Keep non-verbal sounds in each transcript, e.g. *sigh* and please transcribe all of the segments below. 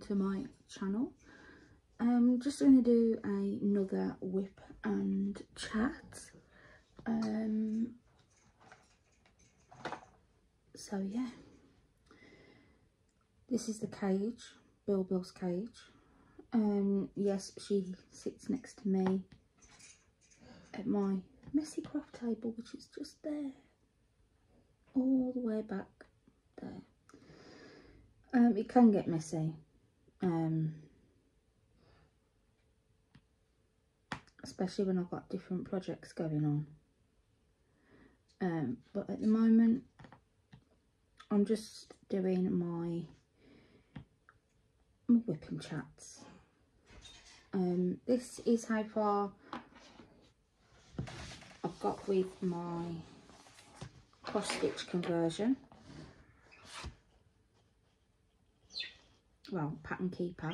to my channel. I'm just going to do another WIP and chat. Um, so yeah, this is the cage, Bill Bill's cage. Um, yes, she sits next to me at my messy craft table, which is just there, all the way back there. Um, it can get messy. Um, especially when I've got different projects going on. Um, but at the moment, I'm just doing my, my whipping chats. Um, this is how far I've got with my cross stitch conversion. Well, pattern keeper.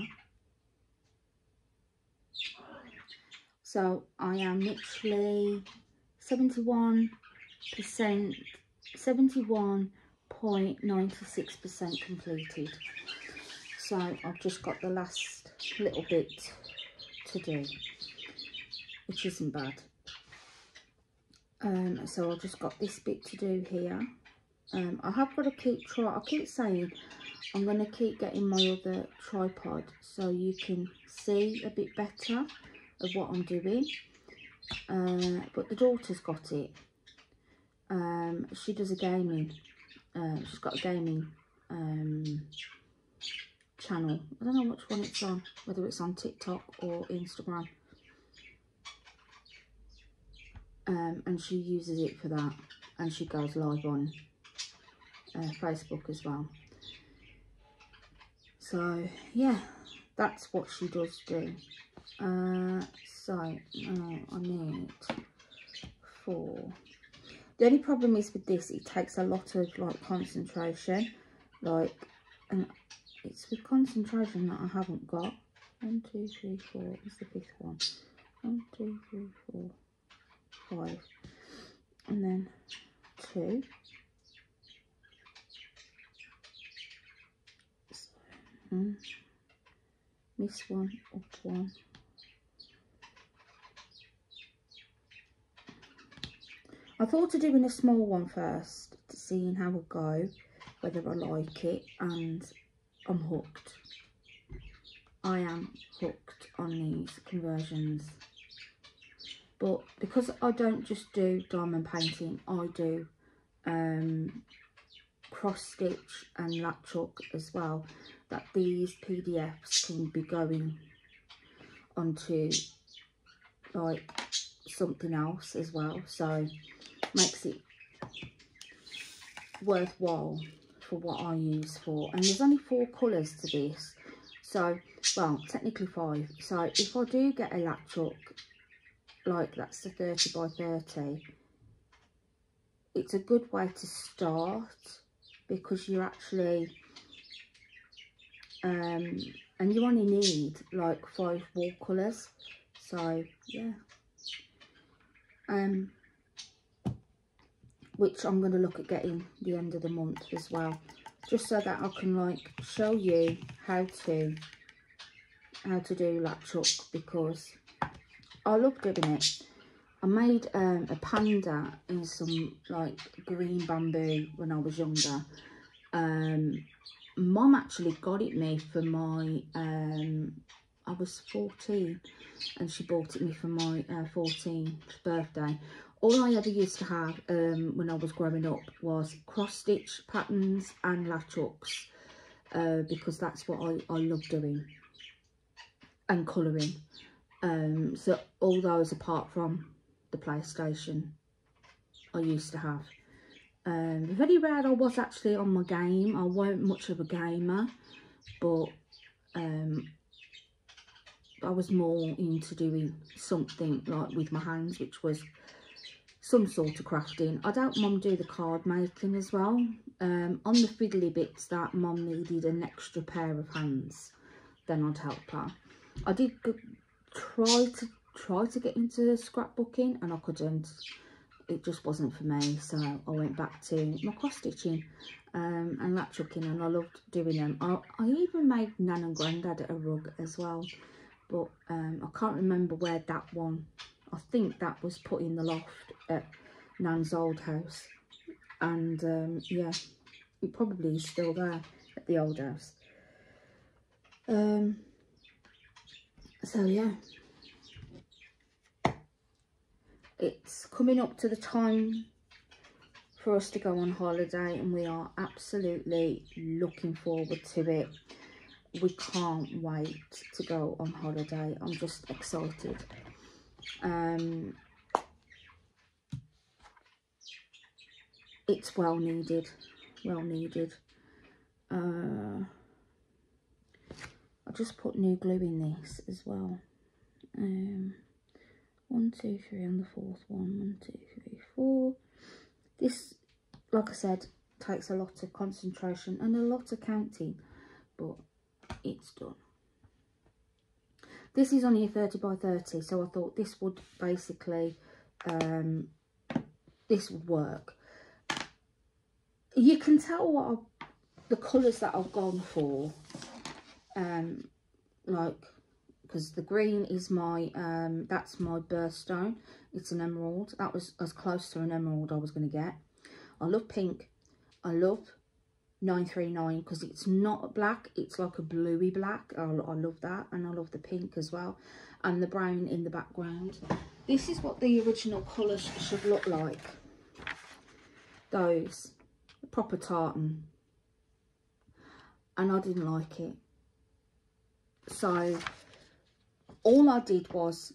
So I am literally 71%, 71.96% completed. So I've just got the last little bit to do, which isn't bad. Um, so I've just got this bit to do here. Um, I have got to keep try. I keep saying I'm going to keep getting my other tripod so you can see a bit better of what I'm doing. Uh, but the daughter's got it. Um, she does a gaming. Uh, she's got a gaming um, channel. I don't know which one it's on, whether it's on TikTok or Instagram. Um, and she uses it for that. And she goes live on uh, Facebook as well. So, yeah, that's what she does do. Uh, so, uh, I need four. The only problem is with this, it takes a lot of like concentration. Like, and it's with concentration that I haven't got. One, two, three, four. Is the fifth one. One, two, three, four, five. And then two. So, hmm. Miss one, up one. I thought of doing a small one first, to seeing how it go, whether I like it, and I'm hooked. I am hooked on these conversions. But because I don't just do diamond painting, I do um, cross stitch and latch hook as well, that these PDFs can be going onto like something else as well. So makes it worthwhile for what I use for. And there's only four colours to this. So, well, technically five. So if I do get a laptop like that's the 30 by 30, it's a good way to start because you're actually, um, and you only need like five wall colours. So, yeah. Um, which I'm going to look at getting the end of the month as well just so that I can like show you how to how to do latch hook because I love doing it I made um, a panda in some like green bamboo when I was younger um, mom actually got it me for my um, I was 14 and she bought it me for my uh, 14th birthday all I ever used to have um, when I was growing up was cross stitch patterns and latch hooks uh, because that's what I, I love doing and colouring. Um, so all those apart from the PlayStation I used to have. Um, very rare I was actually on my game. I weren't much of a gamer, but um, I was more into doing something like with my hands, which was some sort of crafting. I'd help mum do the card making as well. Um, on the fiddly bits that mum needed an extra pair of hands, then I'd help her. I did try to try to get into scrapbooking and I couldn't. It just wasn't for me so I went back to my cross stitching um, and latch hooking and I loved doing them. I, I even made Nan and Grandad a rug as well but um, I can't remember where that one, I think that was put in the loft at Nan's old house and um, yeah it probably is still there at the old house. Um, so yeah it's coming up to the time for us to go on holiday and we are absolutely looking forward to it. We can't wait to go on holiday. I'm just excited. Um it's well needed well needed. Uh i just put new glue in this as well. Um one two three on the fourth one. One two three four. This like i said takes a lot of concentration and a lot of counting but it's done. This is only a 30 by 30 so i thought this would basically um this would work. You can tell what I, the colors that i've gone for um like because the green is my, um, that's my birthstone. It's an emerald. That was as close to an emerald I was going to get. I love pink. I love 939 because it's not black. It's like a bluey black. I, I love that. And I love the pink as well. And the brown in the background. This is what the original colours should look like. Those. Proper tartan. And I didn't like it. So all I did was,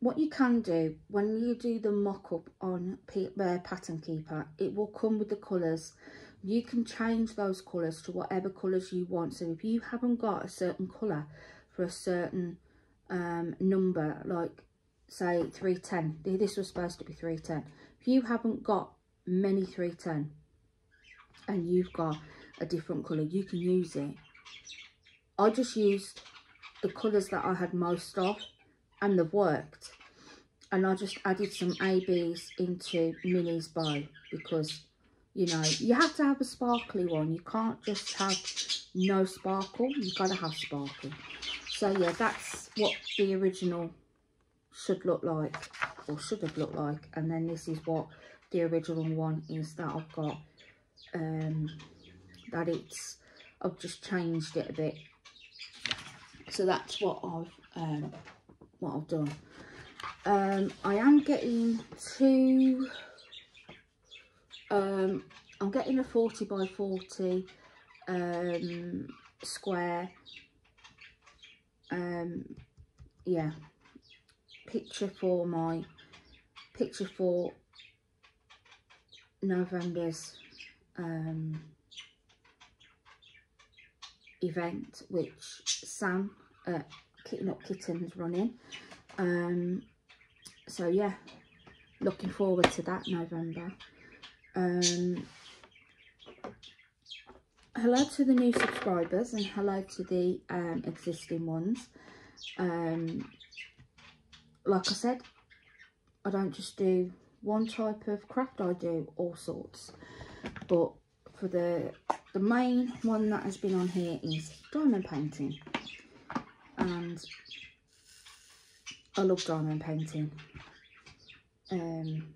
what you can do, when you do the mock-up on uh, Pattern Keeper, it will come with the colours. You can change those colours to whatever colours you want. So if you haven't got a certain colour for a certain um, number, like say 310, this was supposed to be 310. If you haven't got many 310 and you've got a different colour, you can use it. I just used the colours that I had most of and they've worked. And I just added some ABs into Minnie's bow because, you know, you have to have a sparkly one. You can't just have no sparkle. You've got to have sparkle. So, yeah, that's what the original should look like or should have looked like. And then this is what the original one is that I've got. Um, that it's, I've just changed it a bit so that's what I've um, what I've done. Um, I am getting two. Um, I'm getting a 40 by 40 um, square. Um, yeah, picture for my picture for November's um, event, which Sam uh, Up Kittens running. Um, so yeah, looking forward to that November. Um, hello to the new subscribers and hello to the um, existing ones. Um, like I said, I don't just do one type of craft, I do all sorts. But for the the main one that has been on here is diamond painting and I love diamond painting. Um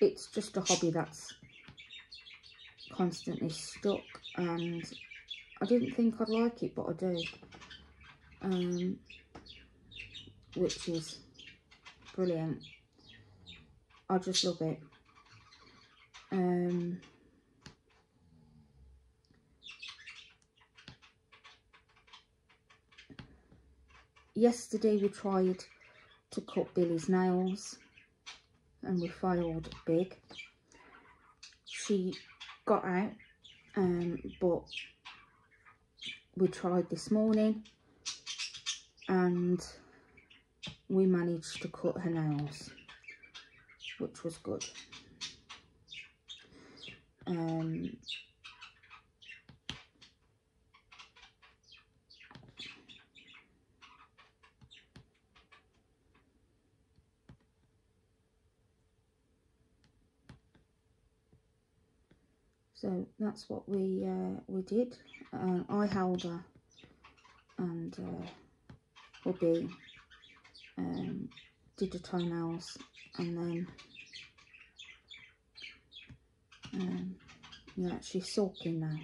it's just a hobby that's constantly stuck and I didn't think I'd like it but I do. Um which is brilliant. I just love it. Um yesterday we tried to cut Billy's nails and we failed big. She got out um, but we tried this morning and we managed to cut her nails which was good. Um, So that's what we uh, we did. Uh, I held her and uh, hubby um, did the toenails and then um, yeah, she's sulking now.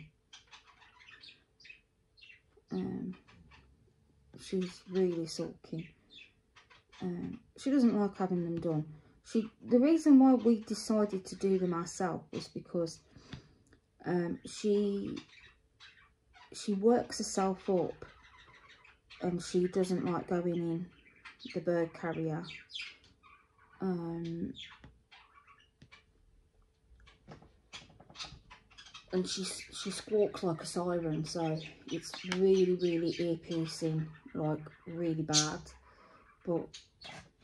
Um, she's really sulking. Um, she doesn't like having them done. She, the reason why we decided to do them ourselves was because um, she she works herself up and she doesn't like going in the bird carrier. Um, and she she squawks like a siren, so it's really really ear piercing, like really bad. But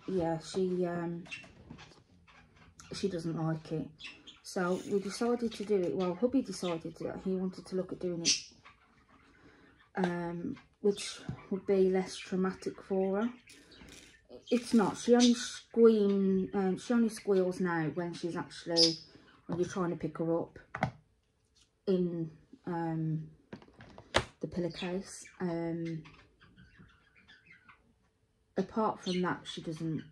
yeah, she um she doesn't like it. So we decided to do it. Well, hubby decided that he wanted to look at doing it, um, which would be less traumatic for her. It's not. She only scream. Um, she only squeals now when she's actually when you're trying to pick her up in um, the pillowcase. Um, apart from that, she doesn't.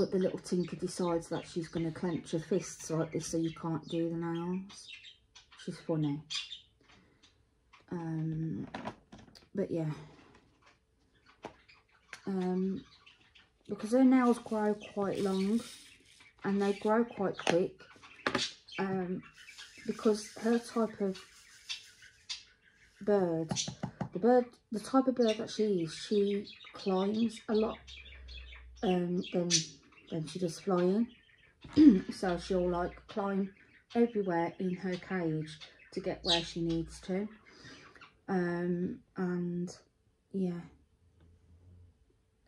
But the little tinker decides that she's going to clench her fists like this so you can't do the nails. She's funny. Um, but yeah. Um, because her nails grow quite long and they grow quite quick um, because her type of bird, the bird, the type of bird that she is, she climbs a lot um, than, than she does flying. *clears throat* so she'll like climb everywhere in her cage to get where she needs to. Um, and yeah,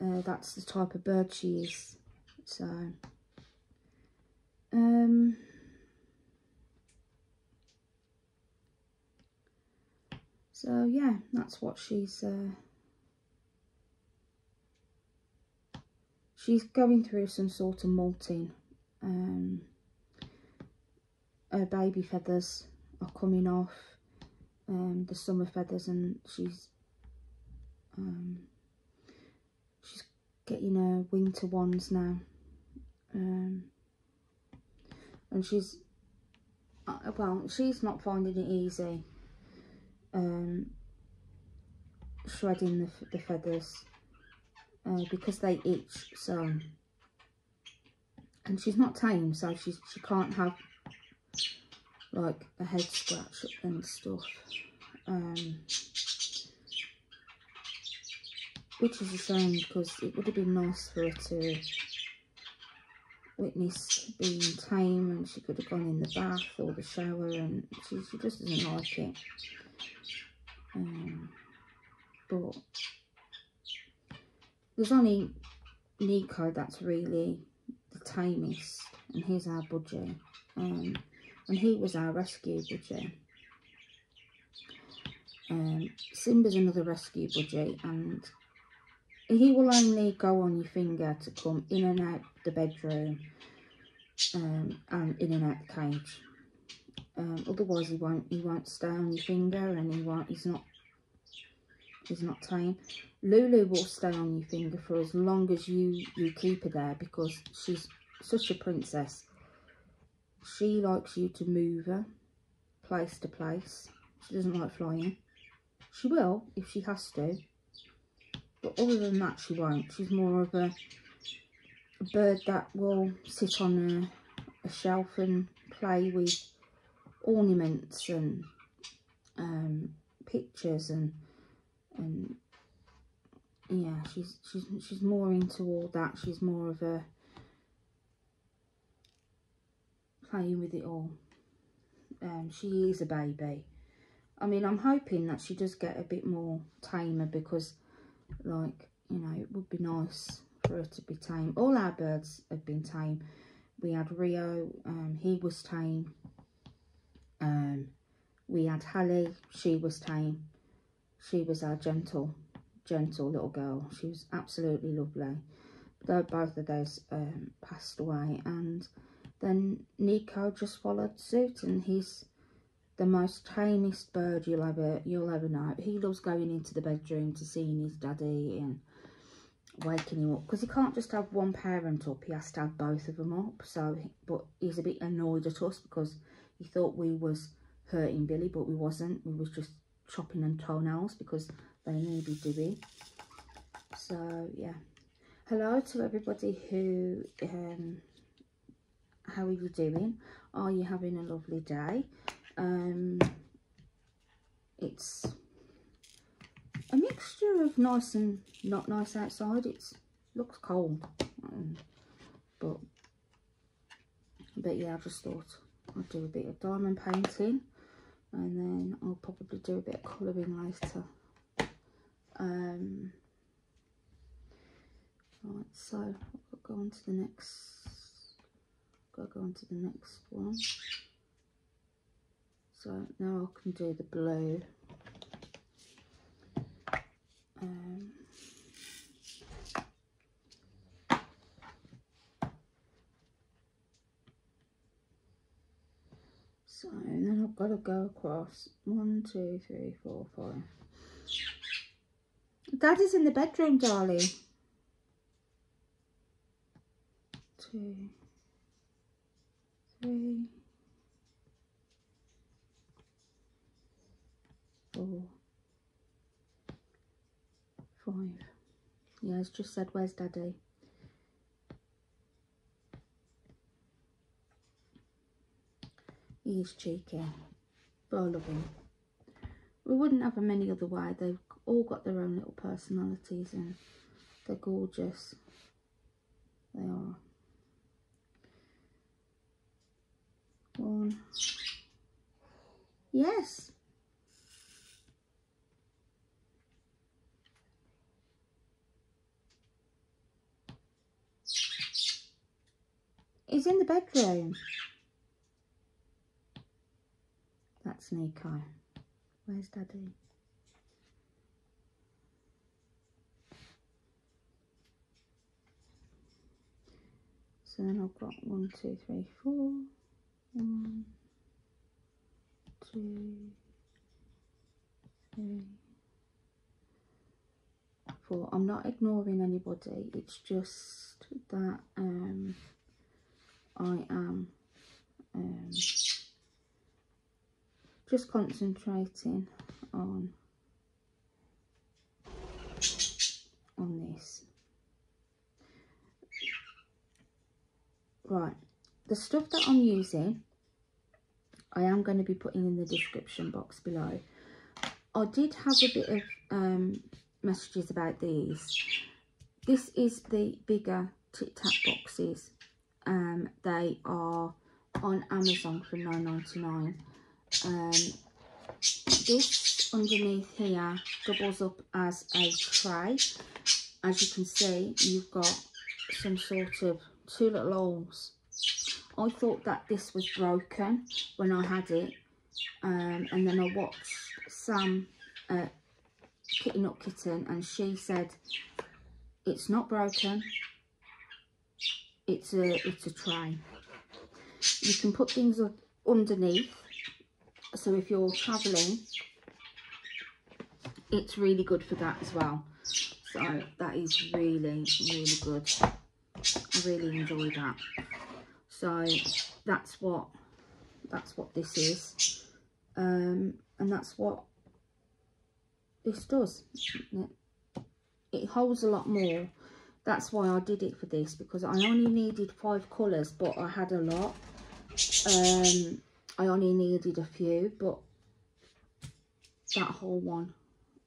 uh, that's the type of bird she is. So. Um, so yeah, that's what she's uh, she's going through some sort of molting. Um, her baby feathers are coming off, um, the summer feathers, and she's um, she's getting her winter ones now. Um, and she's uh, well she's not finding it easy um, shredding the, the feathers uh, because they itch so and she's not tame so she's she can't have like a head scratch and stuff um, which is a shame because it would have been nice for her to witness being tame and she could have gone in the bath or the shower and she, she just doesn't like it. Um, but there's only Nico that's really the tamest and he's our budgie. Um, and he was our rescue budgie. Um, Simba's another rescue budgie and he will only go on your finger to come in and out the bedroom um, and in and out the cage. Um, otherwise, he won't. He won't stay on your finger, and he won't. He's not. He's not tame. Lulu will stay on your finger for as long as you you keep her there because she's such a princess. She likes you to move her place to place. She doesn't like flying. She will if she has to. But other than that, she won't. She's more of a, a bird that will sit on a, a, shelf and play with ornaments and um, pictures and and yeah, she's she's she's more into all that. She's more of a playing with it all. Um, she is a baby. I mean, I'm hoping that she does get a bit more tamer because like you know it would be nice for her to be tame all our birds have been tame we had rio um, he was tame um, we had Hallie, she was tame she was our gentle gentle little girl she was absolutely lovely though both of those um, passed away and then Nico just followed suit and he's the most tamest bird you'll ever you'll ever know. He loves going into the bedroom to seeing his daddy and waking him up because he can't just have one parent up. He has to have both of them up. So, but he's a bit annoyed at us because he thought we was hurting Billy, but we wasn't. We was just chopping and toenails because they need be doing. So yeah. Hello to everybody who um how are you doing? Are you having a lovely day? Um, it's a mixture of nice and not nice outside. It looks cold, um, but but yeah, I just thought I'd do a bit of diamond painting, and then I'll probably do a bit of colouring later. Um, right, so I'll go on to the next. Go go on to the next one. So now I can do the blue. Um, so and then I've got to go across one, two, three, four, five. Daddy's in the bedroom, darling. Two, three. four, five. Yeah, it's just said, where's daddy? He's cheeky, but I love him. We wouldn't have them any other way. They've all got their own little personalities and they're gorgeous. They are. One. Yes. He's in the bedroom. That's Nico. Where's Daddy? So then I've got one, two, three, four. One, two, three, four. I'm not ignoring anybody. It's just that um I am um, just concentrating on on this. Right, the stuff that I'm using, I am going to be putting in the description box below. I did have a bit of um, messages about these. This is the bigger Tic Tac boxes um, they are on Amazon for nine ninety nine. Um, this underneath here doubles up as a tray. As you can see, you've got some sort of two little holes. I thought that this was broken when I had it. Um, and then I watched Sam uh, Kitty Kitten and she said it's not broken it's a it's a tray you can put things underneath so if you're traveling it's really good for that as well. So that is really really good. I really enjoy that. So that's what that's what this is. Um and that's what this does it holds a lot more. That's why I did it for this because I only needed five colours but I had a lot. Um, I only needed a few but that whole one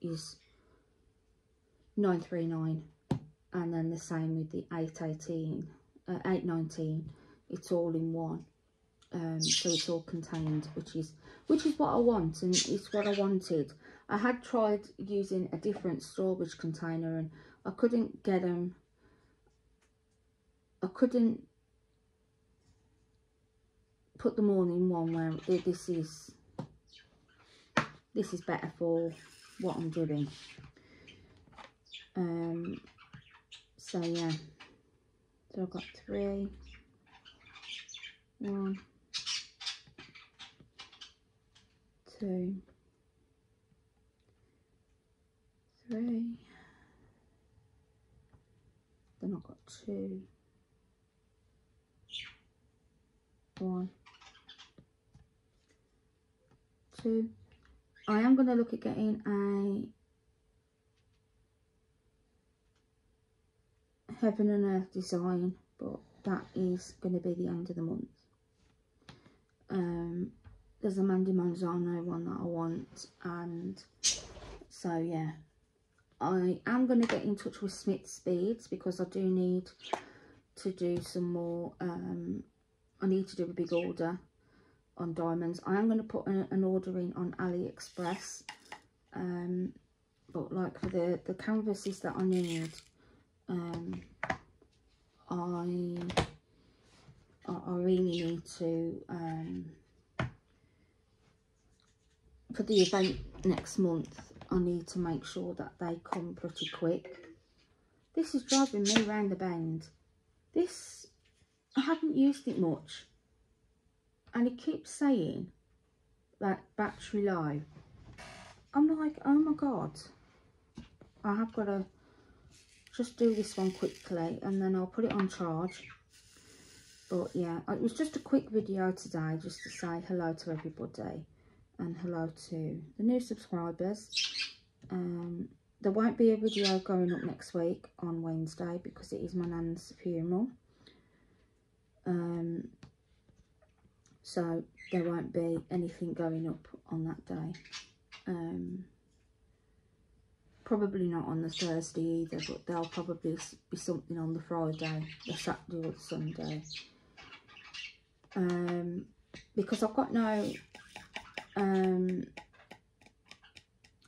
is 939 and then the same with the 818 uh, 819 it's all in one. Um, so it's all contained which is which is what I want and it's what I wanted. I had tried using a different storage container and I couldn't get them I couldn't put them all in one where this is this is better for what I'm doing. Um so yeah. So I've got three. One, two, three. Then I've got two, one, two. I am going to look at getting a heaven and earth design but that is going to be the end of the month um, there's a Mandy Manzano one that I want and so yeah I am going to get in touch with Smith's Beads because I do need to do some more um, I need to do a big order on diamonds I am going to put an, an order in on AliExpress um, but like for the the canvases that I need um, I, I really need to, um, for the event next month, I need to make sure that they come pretty quick. This is driving me round the bend. This, I haven't used it much. And it keeps saying, that battery low. I'm like, oh my God. I have got to just do this one quickly and then I'll put it on charge but yeah it was just a quick video today just to say hello to everybody and hello to the new subscribers um, there won't be a video going up next week on Wednesday because it is my nan's funeral um, so there won't be anything going up on that day um, Probably not on the Thursday either, but there'll probably be something on the Friday, the Saturday or the Sunday. Um, because I've got no, um,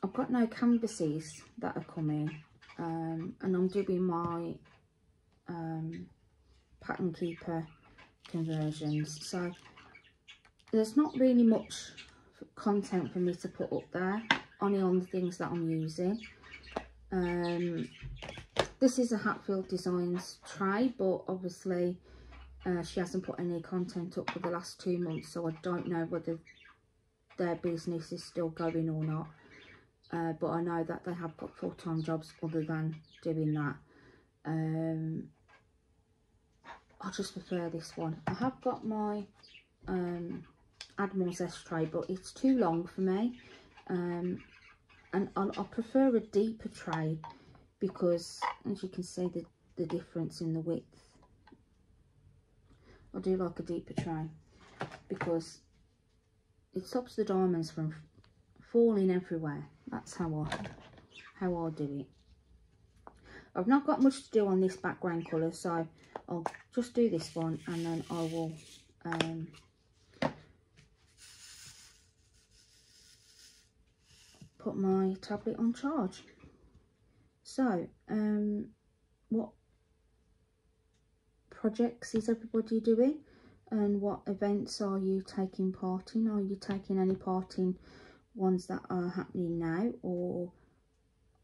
I've got no canvases that are coming, um, and I'm doing my um, pattern keeper conversions. So there's not really much content for me to put up there, only on the things that I'm using. Um, this is a Hatfield Designs try but obviously uh, she hasn't put any content up for the last two months, so I don't know whether their business is still going or not. Uh, but I know that they have got full-time jobs other than doing that. Um, I just prefer this one. I have got my um, Admiral's S tray, but it's too long for me. Um, and I, I prefer a deeper tray because as you can see the, the difference in the width. I do like a deeper tray because it stops the diamonds from falling everywhere. That's how I how I do it. I've not got much to do on this background colour so I'll just do this one and then I will um, put my tablet on charge. So, um, what projects is everybody doing? And what events are you taking part in? Are you taking any part in ones that are happening now? Or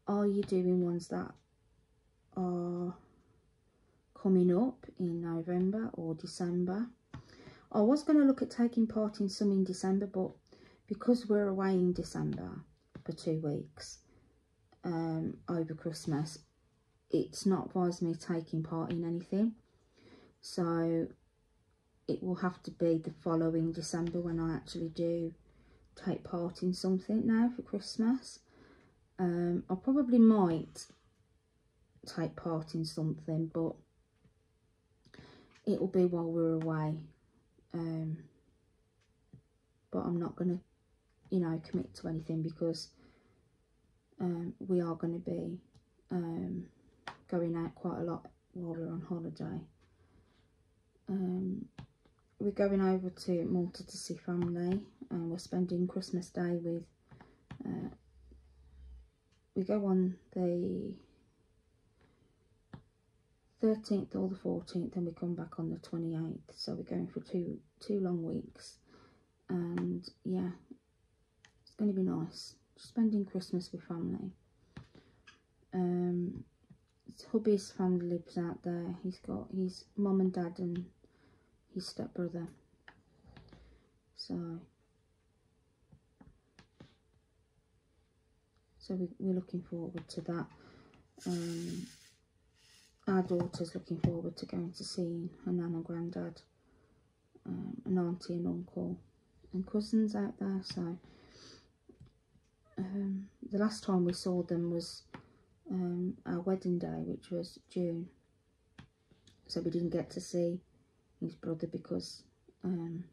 are you doing ones that are coming up in November or December? I was going to look at taking part in some in December, but because we're away in December, for two weeks um, over Christmas, it's not advised me taking part in anything. So it will have to be the following December when I actually do take part in something now for Christmas. Um, I probably might take part in something, but it will be while we're away. Um, but I'm not going to you know, commit to anything because um, we are going to be um, going out quite a lot while we're on holiday. Um, we're going over to Malta to see family and we're spending Christmas Day with, uh, we go on the 13th or the 14th and we come back on the 28th so we're going for two two long weeks and yeah going to be nice. Spending Christmas with family. Um, hubby's family lives out there. He's got his mum and dad and his stepbrother So, so we, we're looking forward to that. Um, our daughter's looking forward to going to see her nan and granddad, um, and auntie and uncle, and cousins out there. So, um, the last time we saw them was um, our wedding day, which was June. So we didn't get to see his brother because um,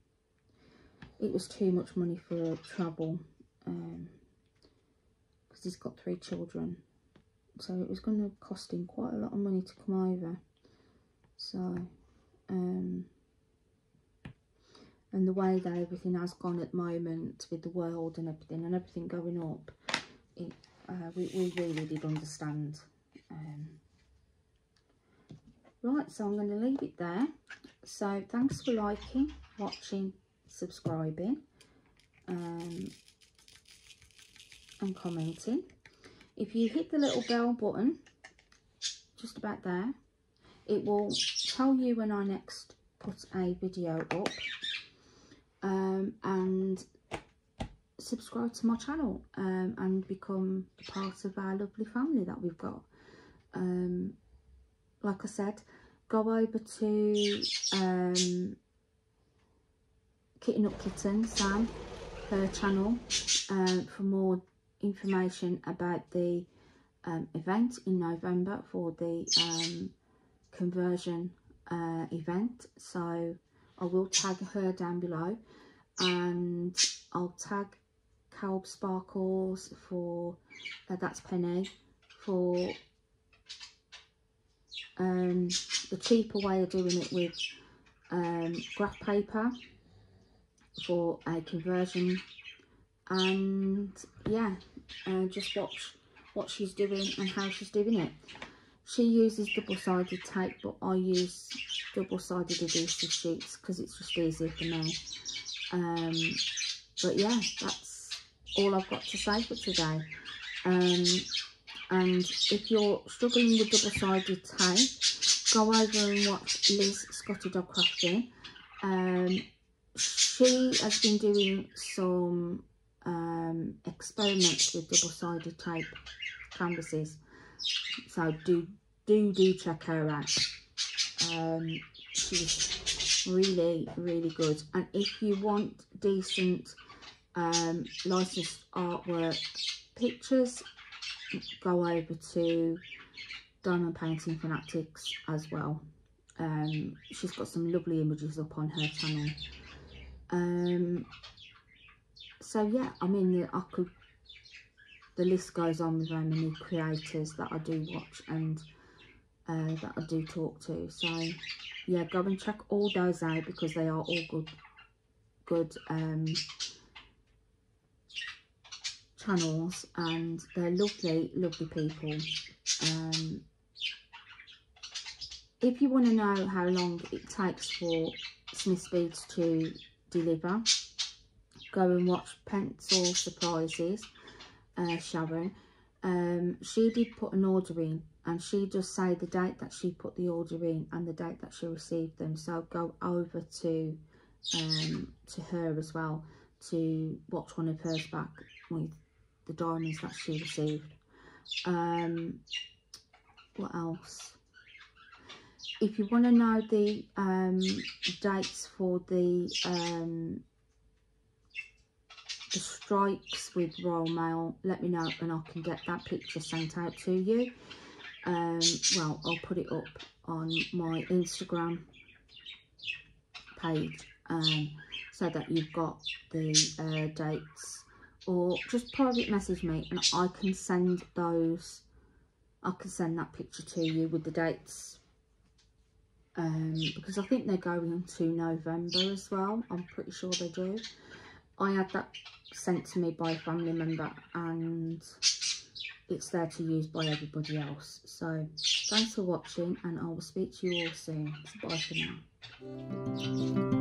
it was too much money for travel because um, he's got three children. So it was going to cost him quite a lot of money to come over. So, um, and the way that everything has gone at the moment with the world and everything and everything going up, it, uh, we, we really did understand. Um, right, so I'm going to leave it there. So thanks for liking, watching, subscribing um, and commenting. If you hit the little bell button, just about there, it will tell you when I next put a video up um, and subscribe to my channel um, and become part of our lovely family that we've got. Um, like I said, go over to um, Kitten Up Kitten, Sam, her channel, uh, for more information about the um, event in November for the um, conversion uh, event. So I will tag her down below. And I'll tag Calb Sparkles for, uh, that's Penny, for um, the cheaper way of doing it with um, graph paper for a conversion. And yeah uh, just watch what she's doing and how she's doing it she uses double-sided tape but I use double-sided adhesive sheets because it's just easier for me. Um, but yeah that's all I've got to say for today. Um, and if you're struggling with double-sided tape go over and watch Liz Scotty Dog Crafting um, she has been doing some um, experiments with double-sided tape canvases. So do do do check her out. Um, she's really really good. And if you want decent um, licensed artwork pictures go over to Diamond Painting Fanatics as well. Um, she's got some lovely images up on her channel. Um, so yeah, I mean, I could, the list goes on with how many creators that I do watch and uh, that I do talk to. So yeah, go and check all those out because they are all good, good um, channels and they're lovely, lovely people. Um, if you want to know how long it takes for Smith's Beads to deliver. Go and watch Pencil Surprises, uh, Sharon. Um, she did put an order in and she just say the date that she put the order in and the date that she received them. So go over to um, to her as well to watch one of hers back with the diamonds that she received. Um, what else? if you want to know the um, dates for the um, the strikes with Royal Mail, let me know and I can get that picture sent out to you. Um, *laughs* well, I'll put it up on my Instagram page um, so that you've got the uh, dates or just private message me and I can send those, I can send that picture to you with the dates um, because I think they're going to November as well. I'm pretty sure they do. I had that sent to me by a family member and it's there to use by everybody else. So thanks for watching and I will speak to you all soon. Bye for now.